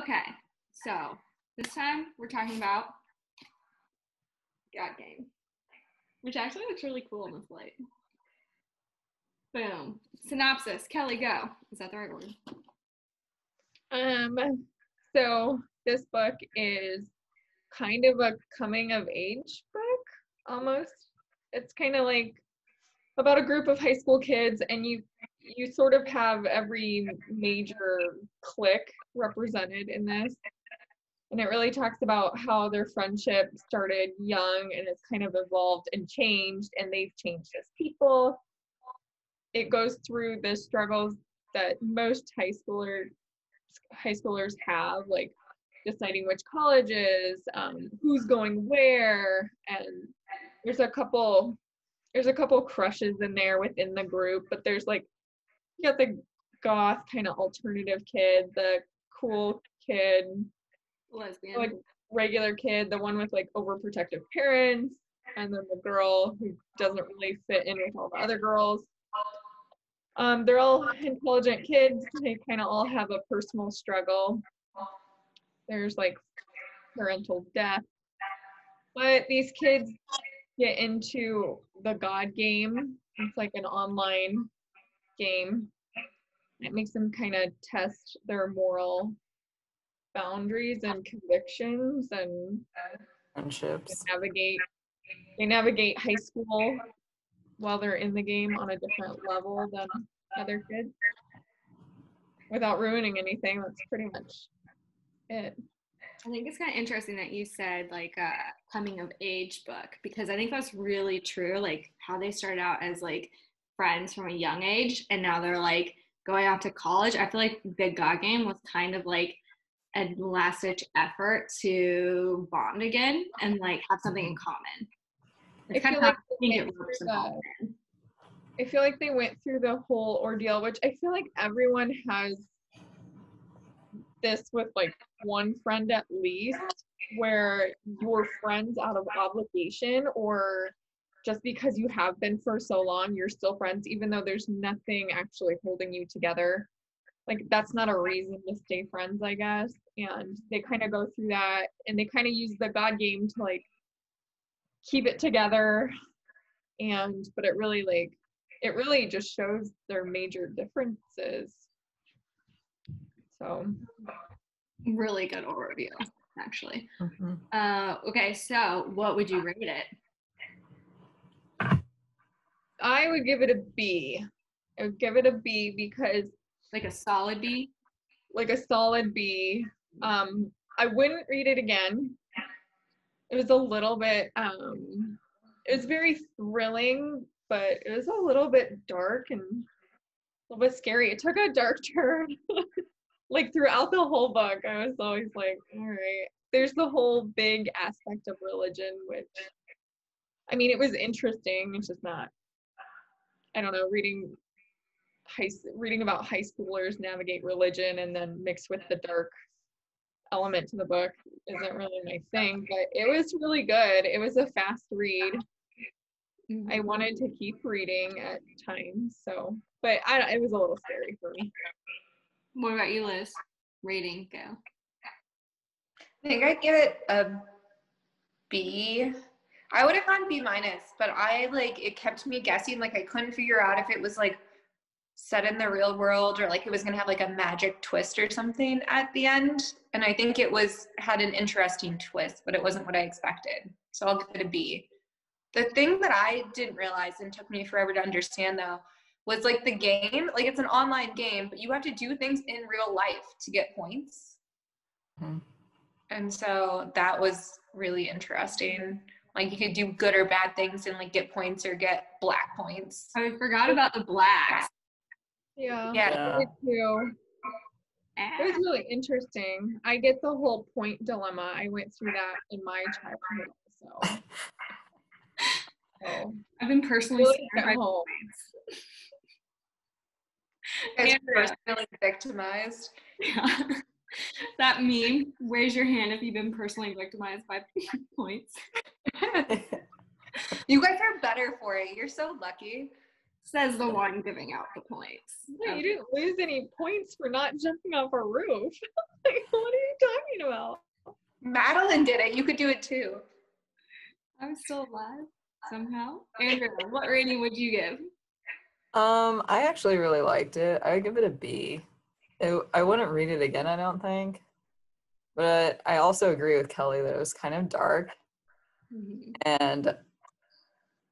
Okay, so this time we're talking about God Game, which actually looks really cool in this light. Boom. Synopsis. Kelly, go. Is that the right word? Um, so this book is kind of a coming of age book almost. It's kind of like about a group of high school kids and you you sort of have every major clique represented in this. And it really talks about how their friendship started young and it's kind of evolved and changed and they've changed as people. It goes through the struggles that most high schooler high schoolers have, like deciding which colleges, um, who's going where, and there's a couple there's a couple crushes in there within the group, but there's like you got the goth kind of alternative kid, the cool kid, Lesbian. like regular kid, the one with like overprotective parents, and then the girl who doesn't really fit in with all the other girls. Um, they're all intelligent kids. They kind of all have a personal struggle. There's like parental death. But these kids get into the God game. It's like an online game. It makes them kind of test their moral boundaries and convictions and Friendships. navigate they navigate high school while they're in the game on a different level than other kids without ruining anything that's pretty much it I think it's kind of interesting that you said like a coming of age book because I think that's really true. Like how they started out as like friends from a young age and now they're like going off to college. I feel like the God game was kind of like a last ditch effort to bond again and like have something in mm-hmm. common. It's kind feel of like I think it works in i feel like they went through the whole ordeal which i feel like everyone has this with like one friend at least where you're friends out of obligation or just because you have been for so long you're still friends even though there's nothing actually holding you together like that's not a reason to stay friends i guess and they kind of go through that and they kind of use the god game to like keep it together and but it really like it really just shows their major differences so Really good overview, actually. Mhm. Uh, okay, so what would you rate it? I would give it a b. I would give it a b because Like a solid B? like a solid b. Um i wouldn't read it again. It was a little bit um it was very thrilling but it was a little bit dark and a little bit scary. It took a dark turn. Like throughout the whole book i was always like all right there's the whole big aspect of religion which i mean it was interesting. It's just not i don't know reading high reading about high schoolers navigate religion and then mixed with the dark element to the book isn't really my thing but it was really good it was a fast read i mm-hmm. wanted to keep reading at times so but I, it was a little scary for me What about you, Liz? Rating, go. I think I'd give it a B. I would have gone B minus, but I like it kept me guessing. Like I couldn't figure out if it was like set in the real world or like it was gonna have like a magic twist or something at the end. And I think it was had an interesting twist, but it wasn't what I expected. So I'll give it a B. The thing that I didn't realize and took me forever to understand though was like the game, like it's an online game, but you have to do things in real life to get points. Mhm. And so that was really interesting. Like you could do good or bad things and like get points or get black points. I forgot about the blacks. yeah Yeah. Yeah. me too it was really interesting i get the whole point dilemma i went through that in my childhood so so I've been personally really scared hit by home. points. Personally victimized. Yeah. that meme, raise your hand if you've been personally victimized by points. you guys are better for it. You're so lucky. Says the one giving out the points. Yeah, you didn't lose any points for not jumping off a roof. like, what are you talking about? Madeline did it. You could do it too. I'm still alive somehow. Andrew, what rating would you give? Um, I actually really liked it. I would give it a B. It, I wouldn't read it again, I don't think. But I also agree with Kelly that it was kind of dark. Mhm. And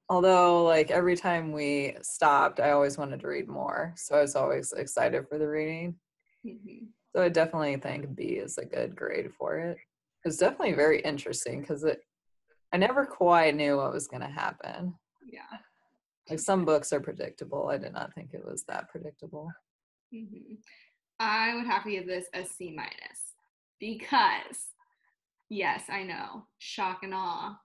although, like, every time we stopped, I always wanted to read more. So I was always excited for the reading. Mhm. So I definitely think B is a good grade for it. It's definitely very interesting because it, I never quite knew what was going to happen. Yeah. Like some books are predictable. I did not think it was that predictable. hmm I would have to give this a C minus because, yes, I know, shock and awe.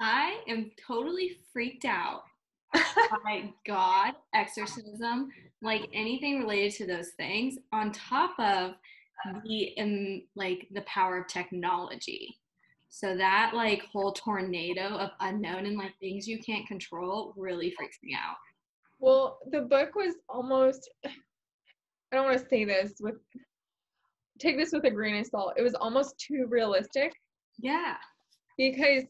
I am totally freaked out by God, exorcism, like anything related to those things, on top of the um, like the power of technology. So that like whole tornado of unknown and like things you can't control really freaks me out. Well, the book was almost I don't want to say this with take this with a grain of salt. It was almost too realistic Yeah. because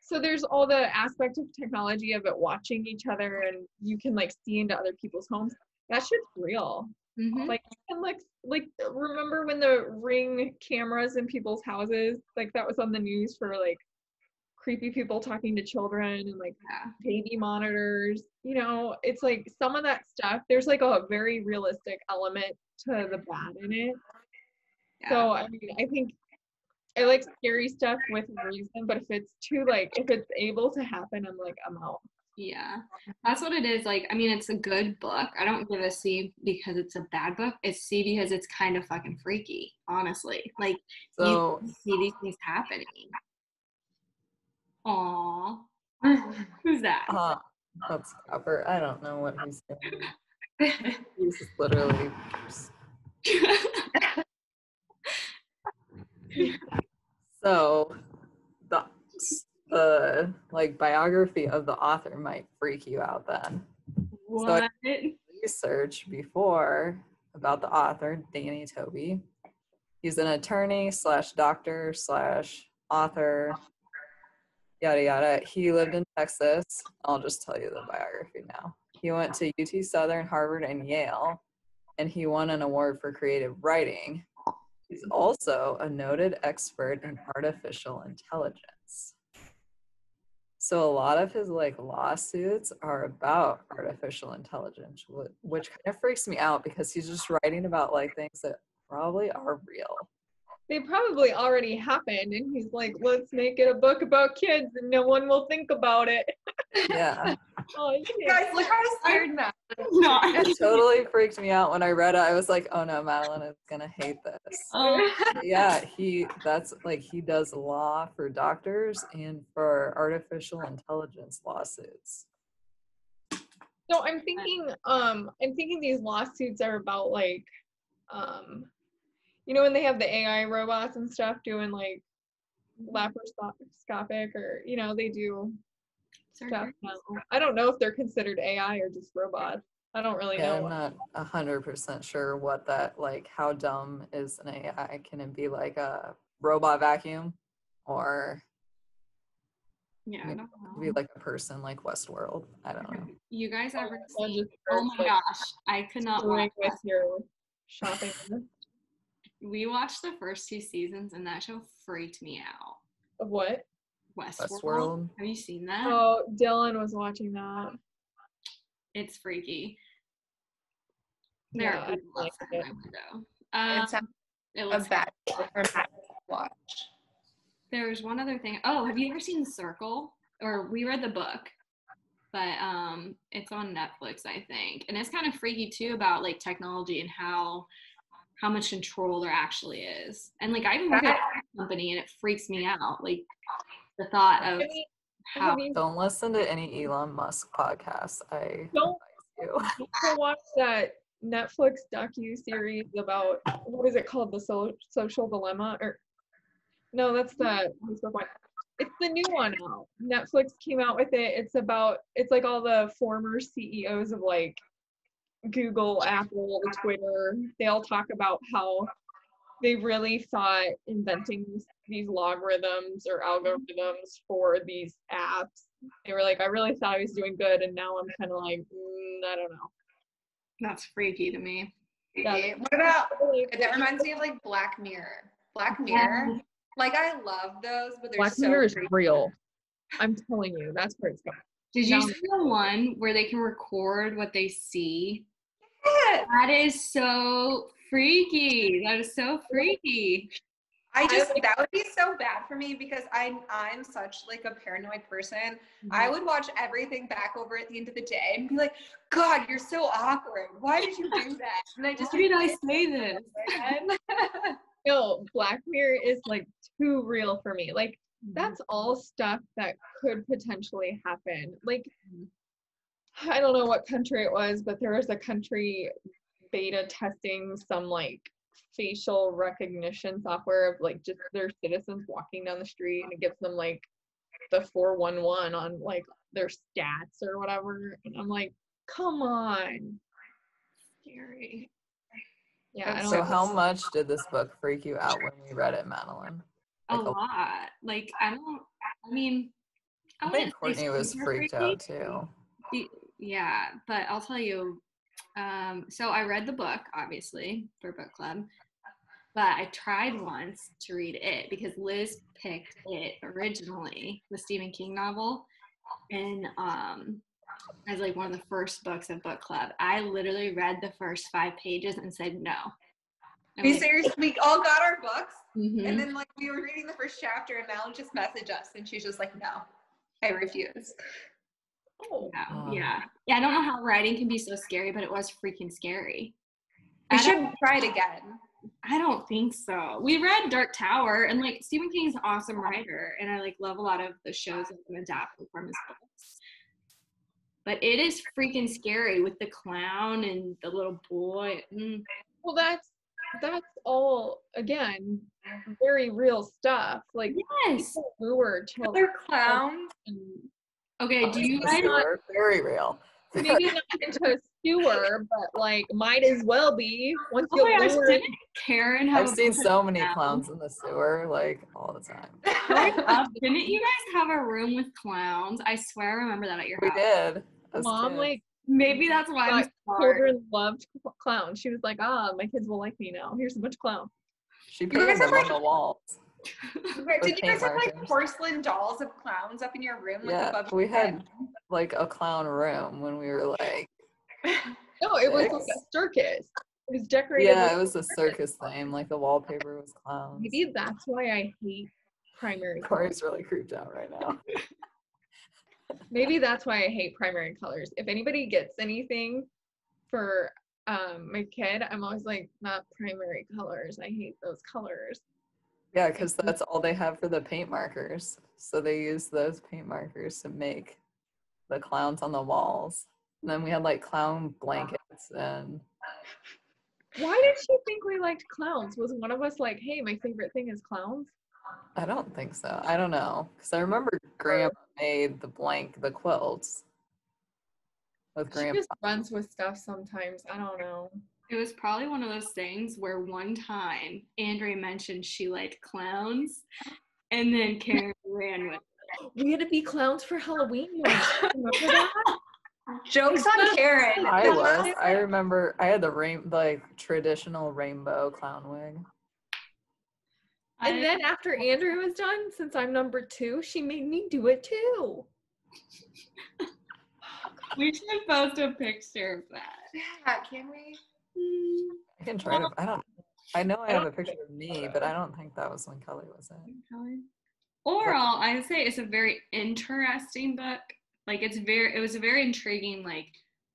so there's all the aspect of technology of it watching each other and you can like see into other people's homes. That shit's real. hmm Like you can like like remember when the ring cameras in people's houses like that was on the news for like creepy people talking to children and like Yeah. baby monitors you know it's like some of that stuff there's like a very realistic element to the bad in it yeah. so i mean i think i like scary stuff with reason but if it's too like if it's able to happen i'm like i'm out Yeah, that's what it is. Like, I mean, it's a good book. I don't give a C because it's a bad book. It's C because it's kind of fucking freaky, honestly. Like, So you see these things happening. Aw. Who's that? uh, that's Copper. I don't know what he's doing. He's literally so the the like biography of the author might freak you out then. what? research before about the author, Danny Tobey. He's an attorney slash doctor slash author, yada yada. He lived in Texas. I'll just tell you the biography now. He went to UT Southern, Harvard, and Yale, and he won an award for creative writing. He's also a noted expert in artificial intelligence. So a lot of his like lawsuits are about artificial intelligence, which kind of freaks me out because he's just writing about like things that probably are real. They probably already happened and he's like let's make it a book about kids and no one will think about it Yeah, oh, shit. Guys, look how scared Matt. No. it totally freaked me out when I read it. I was like, oh no, Madeline is gonna hate this. Oh, yeah, he that's like he does law for doctors and for artificial intelligence lawsuits. So I'm thinking, um, I'm thinking these lawsuits are about like, um, you know, when they have the AI robots and stuff doing like laparoscopic or you know they do stuff. Now. I don't know if they're considered AI or just robots. I don't really Yeah, know. I'm not a hundred percent sure what that like. How dumb is an AI? Can it be like a robot vacuum, or Yeah, I don't be like a person like Westworld? I don't know. You guys oh, ever Or seen? Oh my gosh, I could not screwing watch with your shopping. List. We watched the first two seasons and that show freaked me out. What? Westworld. Westworld. Have you seen that? Oh, Dylan was watching that. It's freaky. There Yeah, are people like outside it. my window. Um, It's a, it a looks bad show for Matt to watch. There's one other thing. Oh, have you ever seen The Circle? Or we read the book, but um, it's on Netflix, I think, and it's kind of freaky too about like technology and how how much control there actually is. And like I even work at a company, and it freaks me out. Like the thought of how Don't listen to any Elon Musk podcasts. I Don't- advise you. to watch that Netflix docu series about what is it called, the so- social dilemma, or no, that's the Facebook one. It's the new one out. Netflix came out with it. It's about it's like all the former CEOs of like Google, Apple, Twitter. They all talk about how they really thought inventing these, logarithms or algorithms for these apps. They were like, I really thought I was doing good, and now I'm kind of like, mm, I don't know. That's freaky to me. Yeah, What about that reminds me of like Black Mirror. Black Mirror. Like I love those, but they're Black so Mirror is real. I'm telling you, that's where it's going. Did you see the one where they can record what they see? That is so freaky. That is so freaky. I just that would be so bad for me because I'm I'm such like a paranoid person. Mm-hmm. I would watch everything back over at the end of the day and be like, God, you're so awkward. Why did you do that? And I just Why did I say this? No, Black Mirror is like too real for me. Like Mm-hmm. that's all stuff that could potentially happen. Like I don't know what country it was, but there was a country beta testing some like facial recognition software of like just their citizens walking down the street and it gives them like the 411 on like their stats or whatever. And I'm like, come on. Scary. Yeah, I don't So know. how much did this book freak you out when you read it, Madeline? A Like a- lot. Like I don't. I mean, I, I wouldn't think Courtney was freaked freaky. out too. Yeah, but I'll tell you. Um, so I read the book, obviously, for book club, but I tried once to read it because Liz picked it originally, the Stephen King novel, and um, as like one of the first books of book club. I literally read the first five pages and said no. I'm Be like, serious. We all got our books, "Mhm." and then like we were reading the first chapter, and Mal just messaged us, and she's just like, "No, I refuse." Oh. Yeah, Oh. yeah, yeah. I don't know how writing can be so scary, but it was freaking scary. We I should try it again. I don't think so. We read Dark Tower, and like Stephen King's an awesome writer, and I like love a lot of the shows that have adapted from his books. But it is freaking scary with the clown and the little boy. Mm. Well, that's that's all again very real stuff. Like Yes. people lure children. Other clowns. and Okay. Do you The guys? sewer, very real. Maybe not into a sewer, but like might as well be once Oh you my gosh! lure. Didn't Karen have? I've seen so of many clowns in the sewer, like all the time. Growing up, Didn't you guys have a room with clowns? I swear I remember that at your We house. did. Mom kids. like Maybe that's why I'm thought smart. children loved clowns. She was like, ah, my kids will like me now. Here's a bunch of clowns. she guys painted have, them like- on the walls. Right, Did you guys have like porcelain dolls of clowns up in your room? Like Yeah, above we had like a clown room when we were like, No, it was like a circus. It was decorated. yeah, it was a circus theme. Like the wallpaper was clowns. Maybe that's why I hate primary colors. Corey's really creeped out right now. Maybe that's why I hate primary colors. If anybody gets anything for um my kid, I'm always like, not primary colors. I hate those colors. Yeah, because that's all they have for the paint markers. So they use those paint markers to make the clowns on the walls. And then we had like clown blankets and Why did she think we liked clowns? Was one of us like, hey, my favorite thing is clowns? I don't think so. I don't know. Because I remember Grandma made the blank, the quilts with She just runs with stuff sometimes. I don't know. It was probably one of those things where one time Andrea mentioned she liked clowns, and then Karen ran with. it. We had to be clowns for Halloween. once. Remember that? Jokes on Karen. I was. I remember I had the rain like traditional rainbow clown wig. I- And then after Andrew was done, since I'm number two, she made me do it too. we should post a picture of that. Yeah, can we? I can try to I don't I know I have a picture of me, but I don't think that was when Kelly was in. Overall, I would say it's a very interesting book. Like it's very, it was a very intriguing like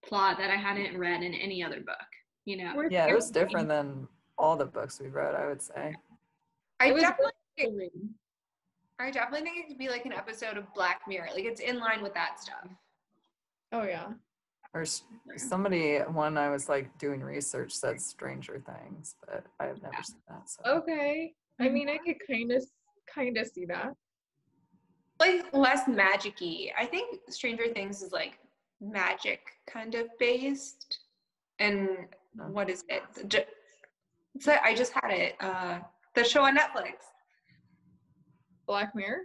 plot that I hadn't read in any other book. You know, Yeah, it was different than all the books we read, I would say. I definitely, really. I definitely think it could be like an episode of Black Mirror. Like it's in line with that stuff. Oh yeah. Or somebody when I was like doing research said Stranger Things, but I have never seen that. So Okay. I mean, I could kind of kind of see that. like less magic-y. I think Stranger Things is like magic kind of based. And what is it? So I just had it. Uh, the show on Netflix. Black Mirror.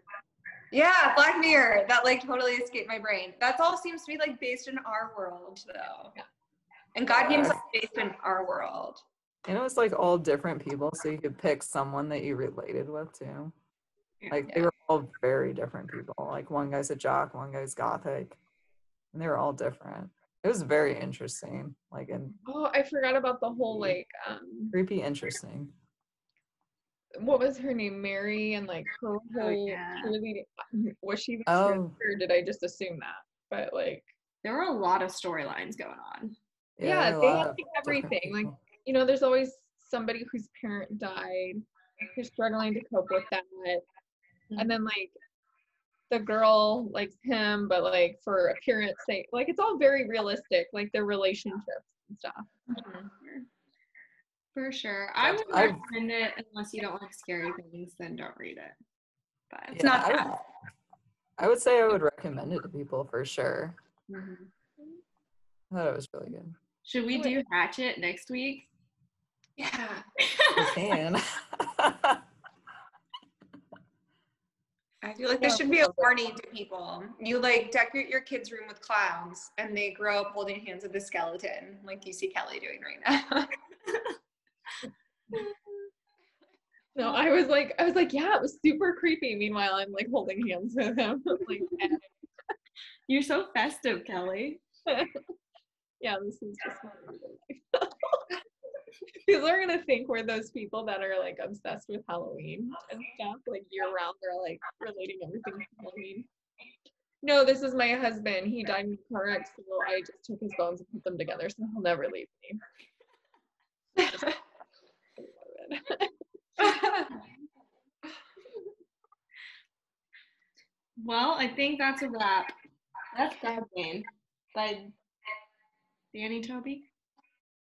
Yeah, Black Mirror. That like totally escaped my brain. That's all seems to be like based in our world though. Yeah. And God Game's Yeah. like based in our world. And it was like all different people, so you could pick someone that you related with too. Yeah. Like they were all very different people. Like one guy's a jock, one guy's gothic, and they were all different. It was very interesting, like and Oh, I forgot about the whole like um creepy interesting. What was her name? Mary and like oh, her Oh, whole yeah. Mm-hmm, was she the Oh. or did I just assume that? But like There were a lot of storylines going on. Yeah, there were a they had, like, everything, like, you know, there's always somebody whose parent died who's struggling to cope with that. Mm-hmm. And then like the girl likes him, but like for appearance sake, like it's all very realistic, like their relationships and stuff. Mm-hmm. For sure. I would I've- recommend it unless you don't like scary things, then don't read it. But It's not I bad. would, I would say I would recommend it to people for sure. Mhm. I thought it was really good. should we do Hatchet next week? Yeah. You can. I feel like there Yeah. should be a warning to people. You like decorate your kid's room with clowns and they grow up holding hands with a skeleton, like you see Kelly doing right now. No, I was like, I was like, yeah, it was super creepy. Meanwhile, I'm like holding hands with him. like. You're so festive, Kelly. yeah, this is just my life. People are gonna think we're those people that are like obsessed with Halloween and stuff. Like year round, they're like relating everything to Halloween. No, this is my husband. He died in a car so I just took his bones and put them together, so he'll never leave me. Well, I think that's a wrap. That's God Game by Danny Tobey.